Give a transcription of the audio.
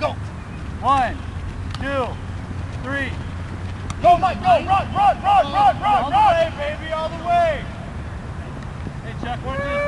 Go. One, two, three. Go, Mike, go. Run, run, run, run, run, All the run. way, baby, all the way. Hey, Chuck, one, two.